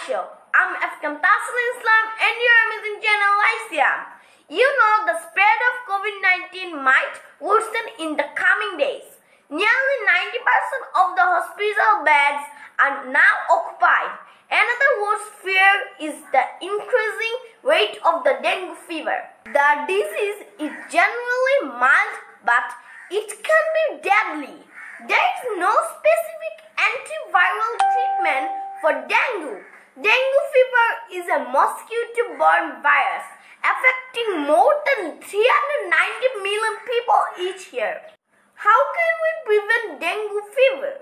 I'm Afghan Taslim Islam and your amazing channel Lyceum. You know the spread of COVID-19 might worsen in the coming days. Nearly 90% of the hospital beds are now occupied. Another worst fear is the increasing rate of the dengue fever. The disease is generally mild but it can be deadly. There is no specific antiviral treatment for dengue. Dengue fever is a mosquito-borne virus affecting more than 390 million people each year. How can we prevent dengue fever?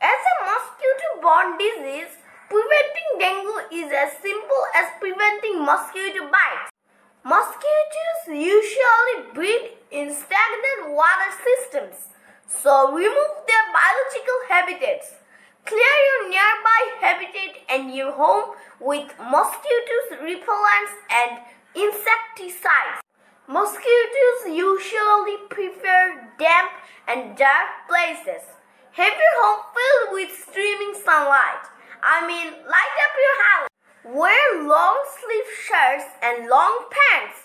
As a mosquito-borne disease, preventing dengue is as simple as preventing mosquito bites. Mosquitoes usually breed in stagnant water systems, so remove their biological habitats. Clear your nearby habitat and your home with mosquitoes repellents and insecticides. Mosquitoes usually prefer damp and dark places. Have your home filled with streaming sunlight. I mean, light up your house. Wear long sleeve shirts and long pants.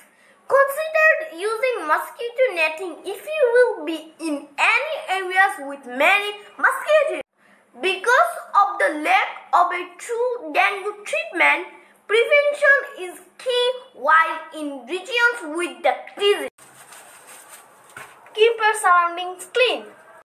Consider using mosquito netting if you will be in any areas with many mosquitoes. Because of a true dengue treatment, prevention is key while in regions with the disease. Keep your surroundings clean.